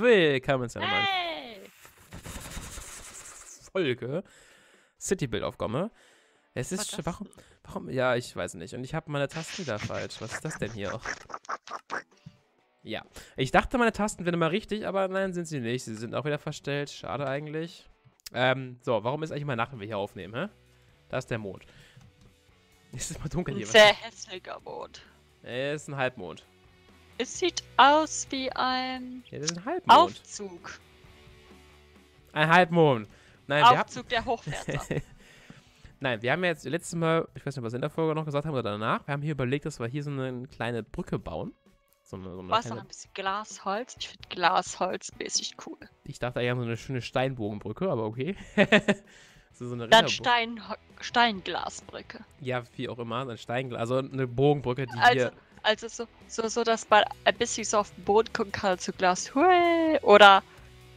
willkommen zu einer neuen Hey! Folge City Build aufkomme. Es ist, das warum, warum, ja, ich weiß nicht. Und ich habe meine Tasten wieder falsch. Was ist das denn hier? Ja, ich dachte, meine Tasten wären immer richtig, aber nein, sind sie nicht. Sie sind auch wieder verstellt. Schade eigentlich. Ähm, so, warum ist eigentlich mal Nacht, wenn wir hier aufnehmen, hä? Da ist der Mond. Es ist mal dunkel hier. sehr hässlicher Mond. Es ist ein Halbmond. Es sieht aus wie ein Ja, das ist ein Halbmond. Aufzug. Ein Halbmond. Nein, wir haben, Aufzug der Hochwärter. Nein, wir haben ja jetzt letztes Mal, ich weiß nicht, was wir in der Folge noch gesagt haben oder danach, wir haben hier überlegt, dass wir hier so eine kleine Brücke bauen. So eine, so eine Was noch kleine, ein bisschen Glasholz? Ich finde Glasholz mäßig cool. ich dachte eher so eine schöne Steinbogenbrücke, aber okay. so, so eine Dann Stein, Steinglasbrücke. Ja, wie auch immer, ein Stein, also eine Bogenbrücke, die Also, hier. Also so, so, so, dass man ein bisschen so auf den Boden gucken kann zu Glas. Hui! Oder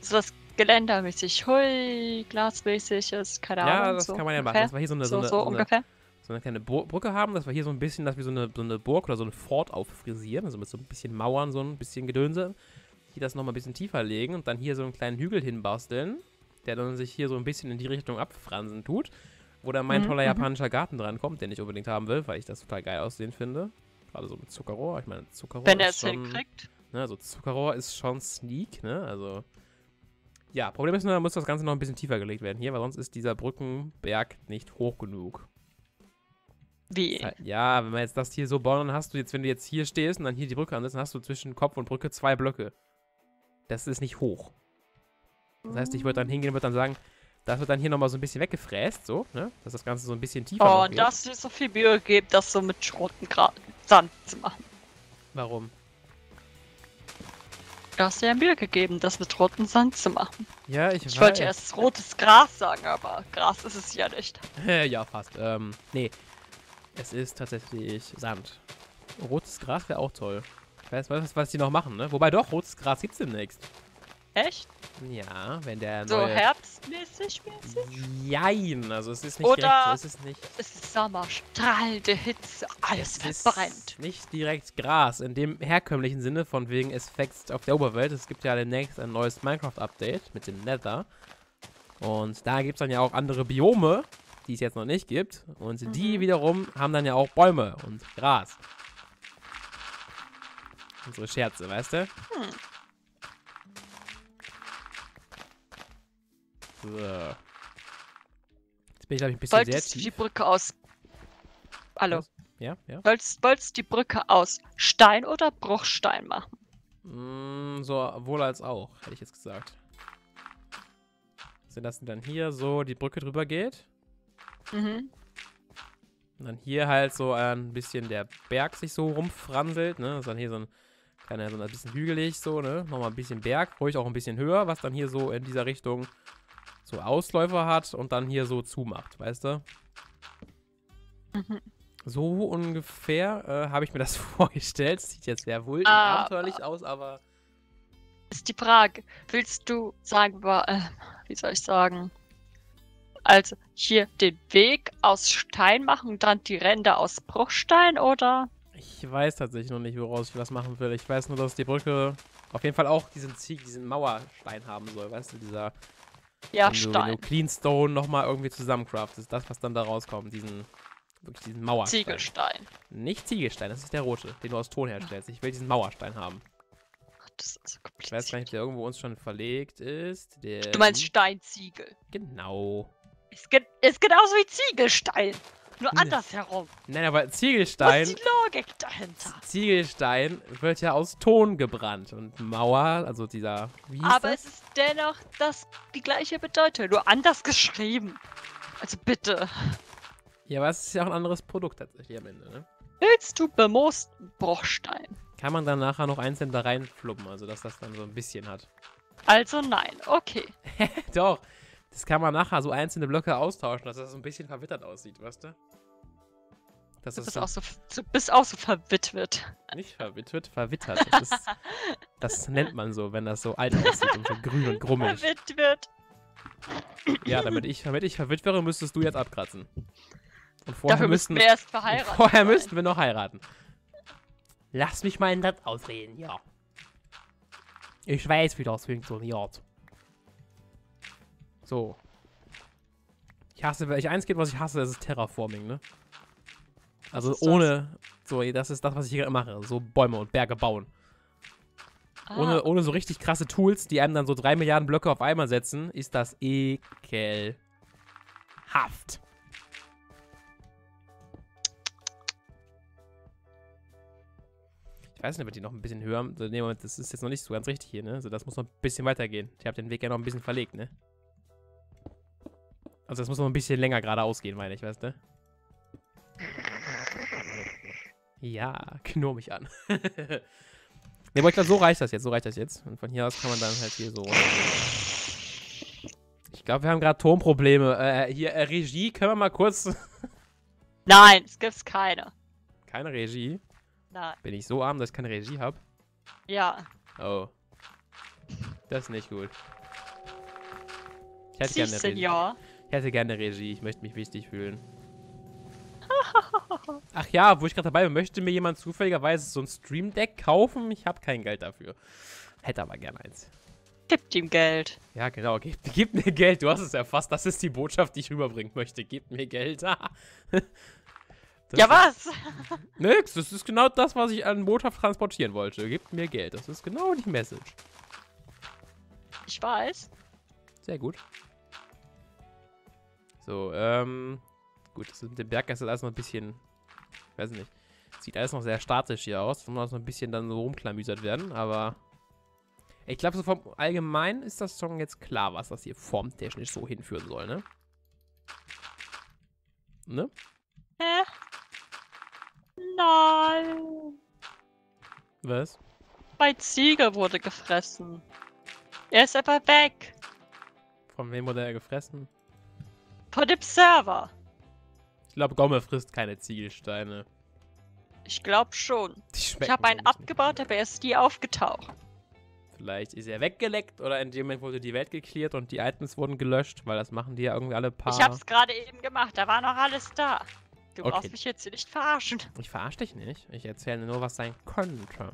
so das Geländermäßig. Hui! Glasmäßig ist, keine Ahnung. Ja, das so kann man ja machen. Dass wir hier so eine, so So, eine, so so eine, ungefähr. so eine kleine Brücke haben, dass wir hier so ein bisschen, dass wir so eine, so eine Burg oder so ein Fort auffrisieren, also mit so ein bisschen Mauern, so ein bisschen Gedönse. Hier das nochmal ein bisschen tiefer legen und dann hier so einen kleinen Hügel hinbasteln, der dann sich hier so ein bisschen in die Richtung abfransen tut. Wo dann mein Mhm, toller mhm. japanischer Garten dran kommt, den ich unbedingt haben will, weil ich das total geil aussehen finde. Gerade so mit Zuckerrohr. Ich meine, Zuckerrohr Wenn er es hinkriegt. Ne, also Zuckerrohr ist schon sneak, ne? Also. Ja, Problem ist nur, da muss das Ganze noch ein bisschen tiefer gelegt werden hier, weil sonst ist dieser Brückenberg nicht hoch genug. Wie? Ja, wenn wir jetzt das hier so bauen, dann hast du jetzt, wenn du jetzt hier stehst und dann hier die Brücke ansetzt, dann hast du zwischen Kopf und Brücke zwei Blöcke. Das ist nicht hoch. Das heißt, ich würde dann hingehen und würde dann sagen, das wird dann hier nochmal so ein bisschen weggefräst, so, ne? Dass das Ganze so ein bisschen tiefer Oh, und wird. das dir so viel Mühe gibt, das so mit Schrotten Sand zu machen. Warum? Du hast dir ja Mühe gegeben, das mit rotem Sand zu machen. Ja, ich, Ich wollte weiß. erst rotes Gras sagen, aber Gras ist es ja nicht. ja, fast. Ähm, nee. Es ist tatsächlich Sand. Rotes Gras wäre auch toll. Ich weiß, was, was die noch machen, ne? Wobei doch, rotes Gras gibt's demnächst. Echt? Ja, wenn der So neue... herbstmäßig mäßig? Jein, also es ist nicht Oder- direkt, es ist nicht, Es ist Sommer, strahlende Hitze, alles es verbrennt. nicht direkt Gras, in dem herkömmlichen Sinne, von wegen es wächst auf der Oberwelt. Es gibt ja demnächst ein neues Minecraft-Update mit dem Nether. Und da gibt es dann ja auch andere Biome, die es jetzt noch nicht gibt. Und die Mhm. wiederum haben dann ja auch Bäume und Gras. Unsere Scherze, weißt du? Hm. So. Jetzt bin ich, glaube ich, ein bisschen sehr Wolltest du die tief. Brücke aus... Hallo. Was? Ja, ja. Wolltest, wolltest du die Brücke aus Stein oder Bruchstein machen? Mm, so wohl als auch, hätte ich jetzt gesagt. So, dass dann hier so die Brücke drüber geht. Mhm. Und dann hier halt so ein bisschen der Berg sich so rumfranselt, ne? Das ist dann hier so ein kleiner, so ein bisschen hügelig, so, ne? Nochmal ein bisschen Berg, ruhig auch ein bisschen höher, was dann hier so in dieser Richtung so Ausläufer hat und dann hier so zumacht, weißt du? Mhm. So ungefähr äh, habe ich mir das vorgestellt. Sieht jetzt sehr wohl Ah. abenteuerlich aus, aber Ist die Frage, willst du sagen, äh, wie soll ich sagen, also hier den Weg aus Stein machen und dann die Ränder aus Bruchstein oder? Ich weiß tatsächlich noch nicht, woraus ich was machen will. Ich weiß nur, dass die Brücke auf jeden Fall auch diesen Zieg, diesen Mauerstein haben soll. Weißt du, dieser. Ja, wenn, du, wenn Stein. du Clean Stone nochmal irgendwie zusammencraftest. Das, was dann da rauskommt. Diesen. Wirklich diesen Mauerstein. Ziegelstein. Nicht Ziegelstein, das ist der rote, den du aus Ton herstellst. Ich will diesen Mauerstein haben. Ach, Das ist so Ich weiß gar nicht, ob kompliziert. der irgendwo uns schon verlegt ist. Der Du meinst Steinziegel. Genau. Ist, ge ist genauso wie Ziegelstein. Nur Ne. andersherum. Nein, aber Was Ziegelstein. ist die Logik dahinter? Ziegelstein wird ja aus Ton gebrannt. Und Mauer, also dieser. Wie Aber das? es ist dennoch das, die gleiche Bedeutung, nur anders geschrieben. Also bitte. Ja, aber es ist ja auch ein anderes Produkt tatsächlich am Ende, ne? Willst du bemoosten Bruchstein? Kann man dann nachher noch einzeln da reinfluppen, also dass das dann so ein bisschen hat. Also nein, okay. Doch, das kann man nachher so einzelne Blöcke austauschen, dass das so ein bisschen verwittert aussieht, weißt du? Dass Du das bist so auch so, du bist auch so verwitwet. nicht verwittert, verwittert. Das, ist, das nennt man so, wenn das so alt aussieht und so grün und grummelig. Verwitwet. Ja, damit ich, damit ich verwitwere, müsstest du jetzt abkratzen. Und vorher Dafür müssten wir erst verheiratet Vorher sein. müssten wir noch heiraten. Lass mich mal in das ausreden, ja. Ich weiß, wie das funktioniert. So. Ich hasse, wenn ich eins geht, was ich hasse, das ist Terraforming, ne? Also ohne, so, das ist das, was ich hier mache. So Bäume und Berge bauen. Ohne, Ah, ohne so richtig krasse Tools, die einem dann so drei Milliarden Blöcke auf einmal setzen, ist das ekelhaft. Ich weiß nicht, ob die noch ein bisschen höher. So, nee, Moment, das ist jetzt noch nicht so ganz richtig hier, ne? Also das muss noch ein bisschen weitergehen. Ich habe den Weg ja noch ein bisschen verlegt, ne? Also das muss noch ein bisschen länger geradeaus gehen, meine ich, weißt du? Ja, knurr mich an. ne, aber ich glaube, so reicht das jetzt, so reicht das jetzt. Und von hier aus kann man dann halt hier so. Ich glaube, wir haben gerade Tonprobleme. Äh, hier, äh, Regie, können wir mal kurz. Nein, es gibt's keine. Keine Regie. Nein. Bin ich so arm, dass ich keine Regie habe? Ja. Oh. Das ist nicht gut. Ich hätte gerne eine Regie. Senior. Ich hätte gerne Regie. Ich möchte mich wichtig fühlen. Ach ja, wo ich gerade dabei bin, möchte mir jemand zufälligerweise so ein Stream Deck kaufen? Ich habe kein Geld dafür. Hätte aber gerne eins. Gibt ihm Geld. Ja, genau. Gib, gib mir Geld. Du hast es erfasst. Das ist die Botschaft, die ich rüberbringen möchte. Gib mir Geld. Ja, was? Nix. Das ist genau das, was ich an Botschaft transportieren wollte. Gib mir Geld. Das ist genau die Message. Ich weiß. Sehr gut. So, ähm. Gut, das mit dem Berg ist alles noch ein bisschen. Weiß nicht. Sieht alles noch sehr statisch hier aus. Das muss noch ein bisschen dann so rumklamüsert werden, aber. Ich glaube, so vom Allgemeinen ist das Song jetzt klar, was das hier formtechnisch so hinführen soll, ne? Ne? Hä? Nein. Was? Mein Ziegel wurde gefressen. Er ist aber weg. Von wem wurde er gefressen? Von dem Server. Ich glaube, Gomme frisst keine Ziegelsteine. Ich glaube schon. Die Ich habe einen abgebaut, aber er ist nie aufgetaucht. Vielleicht ist er weggeleckt oder in dem Moment wurde die Welt geklärt und die Items wurden gelöscht, weil das machen die ja irgendwie alle paar. Ich hab's gerade eben gemacht, da war noch alles da. Du Okay. brauchst mich jetzt hier nicht verarschen. Ich verarsche dich nicht. Ich erzähle nur, was sein könnte.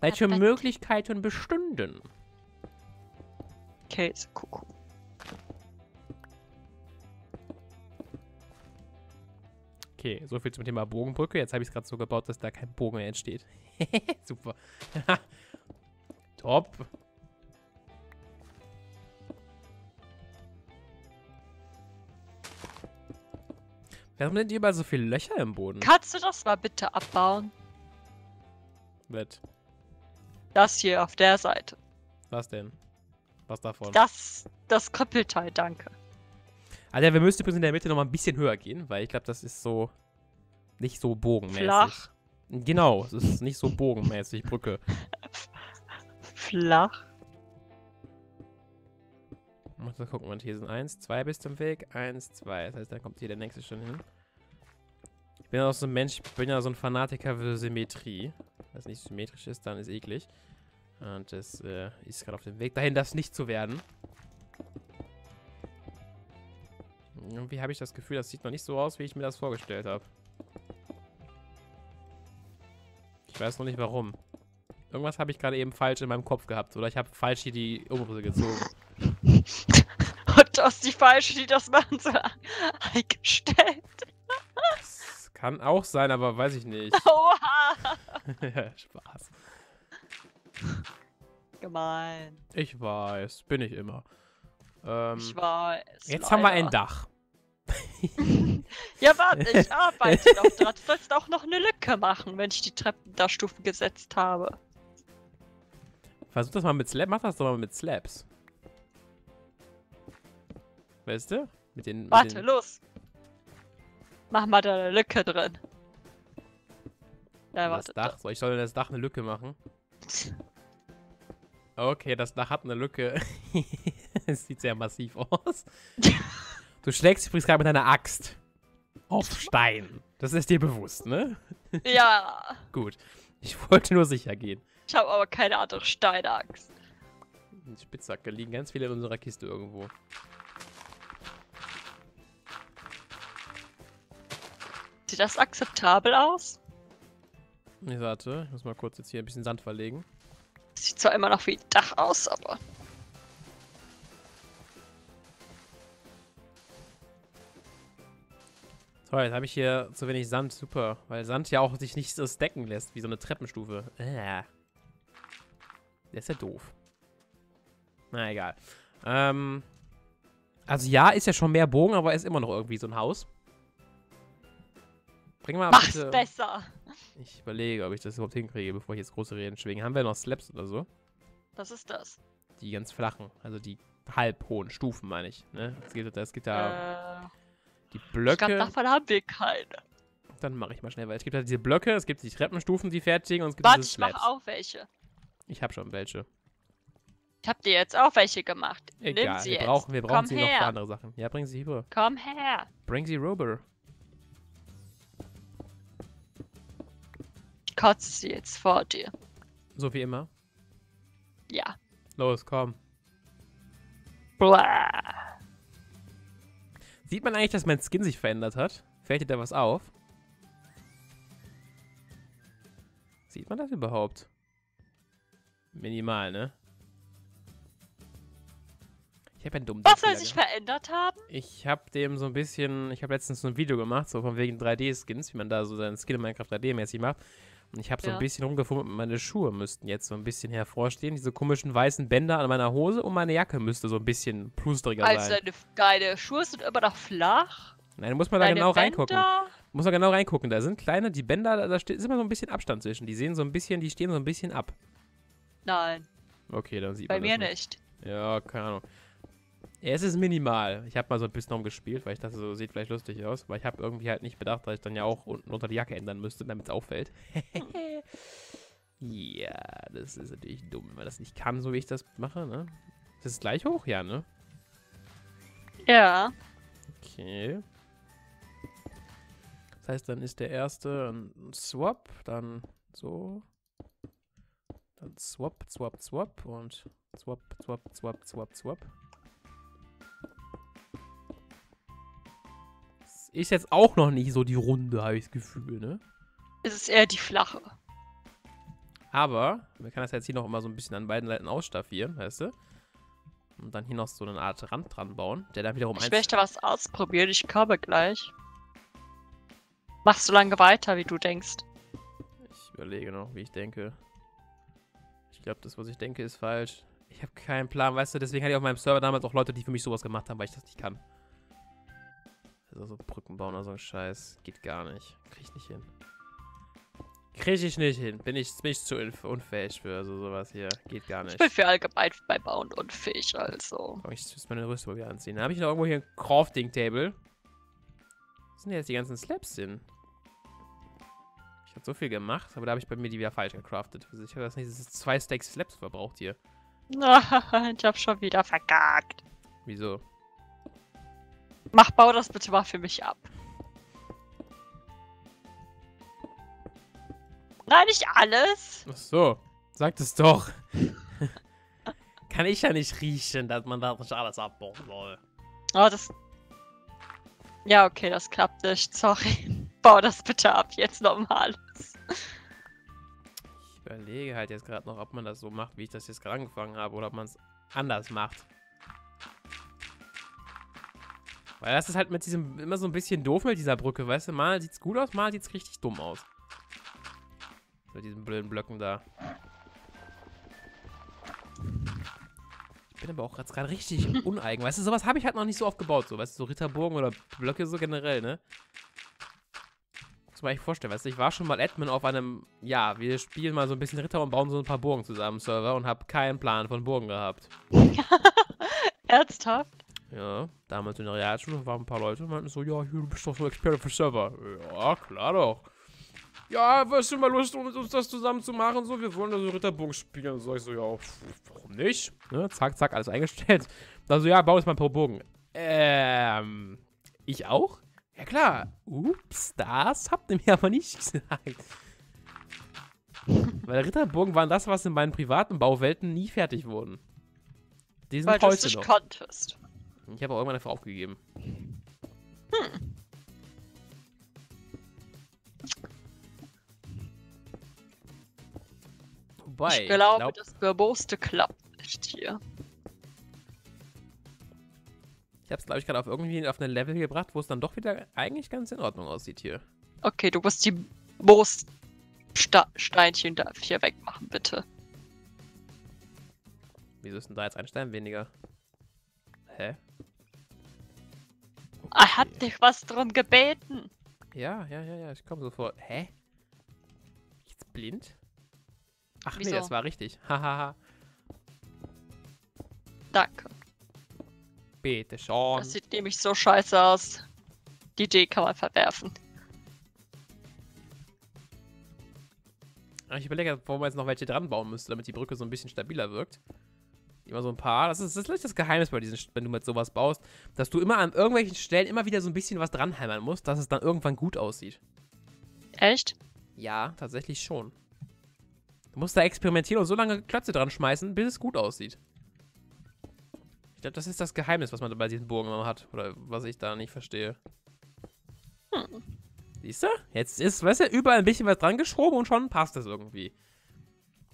Welche. Möglichkeiten bestünden? Käsekuchen. Okay, soviel zum Thema Bogenbrücke. Jetzt habe ich es gerade so gebaut, dass da kein Bogen mehr entsteht. Super. Top. Warum sind hier überall so viele Löcher im Boden? Kannst du das mal bitte abbauen? Wett. Das hier auf der Seite. Was denn? Was davon? Das, das Krüppelteil, danke. Alter, wir müssten übrigens in der Mitte noch mal ein bisschen höher gehen, weil ich glaube, das ist so nicht so bogenmäßig. Flach. Genau, es ist nicht so bogenmäßig, Brücke. Flach. Muss mal gucken, und hier sind 1, 2 bis zum Weg, 1, 2. Das heißt, dann kommt hier der nächste schon hin. Ich bin auch so ein Mensch, ich bin ja so ein Fanatiker für Symmetrie. Wenn es nicht symmetrisch ist, dann ist eklig. Und das äh, ist gerade auf dem Weg dahin, das nicht zu werden. Irgendwie habe ich das Gefühl, das sieht noch nicht so aus, wie ich mir das vorgestellt habe. Ich weiß noch nicht warum. Irgendwas habe ich gerade eben falsch in meinem Kopf gehabt. Oder ich habe falsch hier die Umrisse gezogen. Und du hast die Falsche, die das machen soll, eingestellt. Das kann auch sein, aber weiß ich nicht. Oha. Spaß. Gemein. Ich weiß, bin ich immer. Ähm, Ich weiß. jetzt haben wir ein leider. Dach. Ja, warte, ich arbeite noch dran. Du sollst auch noch eine Lücke machen, wenn ich die Treppen da Stufen gesetzt habe. Versuch das mal mit Slabs. Mach das doch mal mit Slabs. Weißt du? Mit den. Mit Warte, den, los. Mach mal da eine Lücke drin. Ja, das warte. Dach. Soll ich soll in das Dach eine Lücke machen? Okay, das Dach hat eine Lücke. Es sieht sehr massiv aus. Du schlägst übrigens gerade mit deiner Axt auf Stein. Das ist dir bewusst, ne? Ja, Gut. Ich wollte nur sicher gehen. ich habe aber keine andere Steinachs. Die Spitzhacke liegen ganz viele in unserer Kiste irgendwo. Sieht das akzeptabel aus? Nee, warte. Ich muss mal kurz jetzt hier ein bisschen Sand verlegen. Sieht zwar immer noch wie ein Dach aus, aber. Toll, jetzt habe ich hier zu wenig Sand. Super. Weil Sand ja auch sich nicht so stacken lässt, wie so eine Treppenstufe. Äh. Der ist ja doof. Na, egal. Ähm. Also ja, ist ja schon mehr Bogen, aber ist immer noch irgendwie so ein Haus. Bring mal Mach's bitte... besser. Ich überlege, ob ich das überhaupt hinkriege, bevor ich jetzt große Reden schwinge. Haben wir noch Slaps oder so? Was ist das? Die ganz flachen, also die halb hohen Stufen, meine ich. Ne? Es gibt, es gibt ja Die ich Blöcke. glaube, davon haben wir keine. Dann mache ich mal schnell, weil es gibt halt diese Blöcke, es gibt die Treppenstufen, die fertigen und es gibt Warte, diese ich mache Slabs. auch welche. Ich habe schon welche. Ich hab dir jetzt auch welche gemacht. Nimm Egal, sie wir jetzt. brauchen, wir brauchen Komm sie noch her. für andere Sachen. Ja, bring sie rüber. Komm her. Bring sie rüber. Ich kotze sie jetzt vor dir. So wie immer. Ja. Los, komm. Blah. Sieht man eigentlich, dass mein Skin sich verändert hat? Fällt dir da was auf? Sieht man das überhaupt? Minimal, ne? Ich habe einen dummen Was soll sich verändert haben? Ich habe dem so ein bisschen, ich habe letztens so ein Video gemacht, so von wegen 3D-Skins, wie man da so seinen Skin in Minecraft 3D-mäßig macht. Und ich habe so Ja. ein bisschen rumgefummelt, meine Schuhe müssten jetzt so ein bisschen hervorstehen. Diese komischen weißen Bänder an meiner Hose und meine Jacke müsste so ein bisschen plustriger Also sein. deine, deine Schuhe sind immer noch flach. Nein, da muss man da Deine genau Bänder? reingucken. Muss man genau reingucken. Da sind kleine, die Bänder, da- da steht, ist immer so ein bisschen Abstand zwischen. Die sehen so ein bisschen, die stehen so ein bisschen ab. Nein, Okay, dann sieht bei man mir das nicht. Ja, keine Ahnung. Es ist minimal. Ich habe mal so ein bisschen rumgespielt, weil ich dachte, so sieht vielleicht lustig aus. Aber ich habe irgendwie halt nicht bedacht, dass ich dann ja auch unten unter die Jacke ändern müsste, damit es auffällt. ja, das ist natürlich dumm, wenn man das nicht kann, so wie ich das mache, ne? Ist es gleich hoch? Ja, ne? Ja. Okay. Das heißt, dann ist der erste ein Swap, dann so. Dann Swap, Swap, Swap und Swap, Swap, Swap, Swap, Swap. Ist jetzt auch noch nicht so die Runde, habe ich das Gefühl, ne? Es ist eher die flache. Aber man kann das jetzt hier noch immer so ein bisschen an beiden Seiten ausstaffieren, weißt du? Und dann hier noch so eine Art Rand dran bauen, der dann wiederum Ich möchte was ausprobieren. Ich komme gleich. Mach so lange weiter, wie du denkst. Ich überlege noch, wie ich denke. Ich glaube, das, was ich denke, ist falsch. Ich habe keinen Plan, weißt du, deswegen hatte ich auf meinem Server damals auch Leute, die für mich sowas gemacht haben, weil ich das nicht kann. Also so Brücken bauen oder so ein Scheiß. Geht gar nicht. Krieg ich nicht hin. Krieg ich nicht hin. Bin ich, bin ich zu unf- unfähig für also sowas hier. Geht gar Ich nicht. bin für allgemein bei Bauen unfähig, also. Komm, ich muss meine Rüstung wieder anziehen. Habe ich noch irgendwo hier ein Crafting-Table. Was sind denn jetzt die ganzen Slabs hin? Ich habe so viel gemacht, aber da habe ich bei mir die wieder falsch gecraftet. Also ich habe das nicht, das ist zwei Stacks Slabs verbraucht hier. ich hab schon wieder vergagt. Wieso? Mach, bau das bitte mal für mich ab. Nein, nicht alles. Ach so, sagt es doch. Kann ich ja nicht riechen, dass man da nicht alles abbauen soll. Oh, das. Ja, okay, das klappt nicht. Sorry. Bau das bitte ab, jetzt normal. Ich überlege halt jetzt gerade noch, ob man das so macht, wie ich das jetzt gerade angefangen habe, oder ob man es anders macht. Weil das ist halt mit diesem immer so ein bisschen doof mit dieser Brücke, weißt du? Mal sieht's gut aus, mal sieht's richtig dumm aus. Mit diesen blöden Blöcken da. Ich bin aber auch jetzt gerade richtig uneigen. Weißt du, sowas habe ich halt noch nicht so oft gebaut, so, weißt du, so Ritterburgen oder Blöcke so generell, ne? Muss man echt vorstellen, weißt du, ich war schon mal Admin auf einem, ja, wir spielen mal so ein bisschen Ritter und bauen so ein paar Burgen zusammen, Server, und habe keinen Plan von Burgen gehabt. Ernsthaft? Ja, damals in der Realschule waren ein paar Leute und meinten so, ja, hier, du bist doch so Experte für Server. Ja, klar doch. Ja, hast du mal Lust, um uns das zusammen zu machen? So, wir wollen da so Ritterburg spielen. So, ich so, ja, warum nicht? Ne, zack, zack, alles eingestellt. Dann so, ja, bau jetzt mal ein paar Burgen. Ähm, ich auch? Ja, klar. Ups, das habt ihr mir aber nicht gesagt. Weil Ritterburgen waren das, was in meinen privaten Bauwelten nie fertig wurden. Die sind Weil du es heute nicht noch. konntest. Ich habe auch irgendwann dafür aufgegeben. Wobei, ich glaube, glaub, das Verboste klappt nicht hier. ich habe es, glaube ich, gerade auf irgendwie auf ein Level gebracht, wo es dann doch wieder eigentlich ganz in Ordnung aussieht hier. Okay, du musst die Moossteinchen da hier wegmachen, bitte. Wieso ist denn da jetzt ein Stein weniger? Hä? Er hat dich was drum gebeten. Ja, ja, ja, ja, ich komme sofort. Hä? Jetzt blind? Ach nee, Wieso? das war richtig. Hahaha. Danke. Bitte schon. Das sieht nämlich so scheiße aus. Die Idee kann man verwerfen. Ich überlege, wo man jetzt noch welche dran bauen müsste, damit die Brücke so ein bisschen stabiler wirkt. Immer so ein paar. Das ist, das ist das Geheimnis bei diesen, wenn du mit sowas baust, dass du immer an irgendwelchen Stellen immer wieder so ein bisschen was dranhämmern musst, dass es dann irgendwann gut aussieht. Echt? Ja, tatsächlich schon. Du musst da experimentieren und so lange Klötze dran schmeißen, bis es gut aussieht. Ich glaube, das ist das Geheimnis, was man bei diesen Burgen immer hat. Oder was ich da nicht verstehe. Hm. Siehst du? Jetzt ist, weißt du, überall ein bisschen was dran geschoben und schon passt das irgendwie.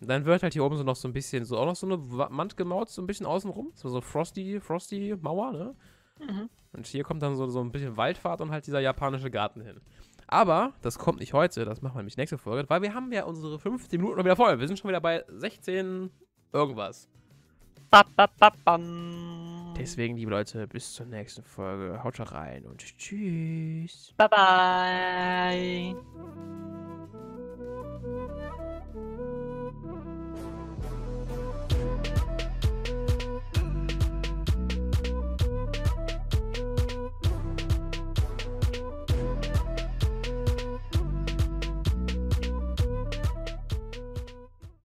Dann wird halt hier oben so noch so ein bisschen, so auch noch so eine Wa- Wand gemaut, so ein bisschen außenrum. So, so Frosty, Frosty Mauer, ne? Mhm. Und hier kommt dann so, so ein bisschen Waldfahrt und halt dieser japanische Garten hin. Aber das kommt nicht heute, das machen wir nämlich nächste Folge, weil wir haben ja unsere 15 Minuten noch wieder voll. Wir sind schon wieder bei 16 irgendwas. Ba, ba, ba, bam. Deswegen, liebe Leute, bis zur nächsten Folge. Haut rein und tschüss. Bye bye.